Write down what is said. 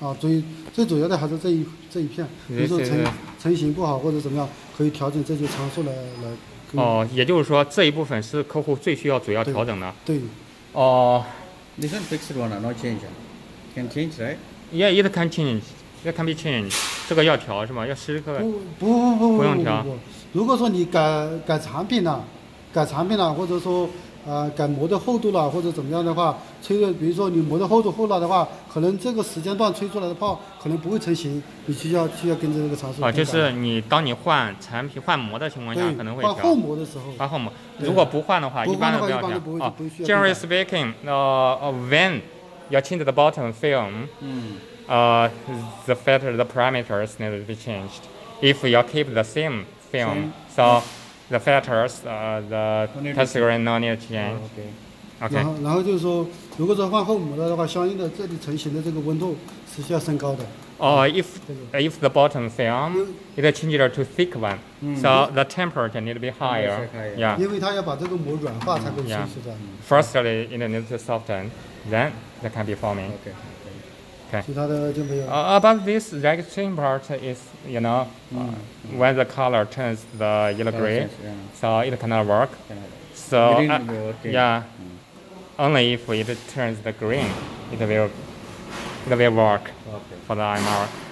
啊，最最主要的还是这一这一片，比如说成成型不好或者怎么样，可以调整这些参数来来。哦，也就是说这一部分是客户最需要主要调整的。对。哦。This one fixed one, not change. Can change, right? Yeah, it can change. It can be changed. 这个要调是吗？要时刻。不不不不不用调。如果说你改改产品了，改产品了，或者说。啊，改膜的厚度了，或者怎么样的话，吹的，比如说你膜的厚度厚了的话，可能这个时间段吹出来的泡可能不会成型，你需要需要跟着这个参数。啊，就是你当你换产品换膜的情况下，可能会换厚膜的时候。换厚膜，如果不换的话，一般都不要调。啊，generally speaking，呃，when you change the bottom film，嗯，呃，the filter the parameters need to be changed. If you keep the same film, so The filters, uh, the texture no need change. OK. 然后，然后就是说，如果说换厚膜的话，相应的这里成型的这个温度是需要升高的。哦，if if the bottom film it changed to thick one, so the temperature need to be higher. Yeah. 因为它要把这个膜软化才会成型的。Firstly, it needs to soften, then it can be forming. Okay. Okay. Uh, about this registration part is, you know, mm. uh, when the color turns the yellow gray, yeah. so it cannot work. So, uh, yeah, mm. only if it turns the green, it will, it will work okay. for the IMR. Okay.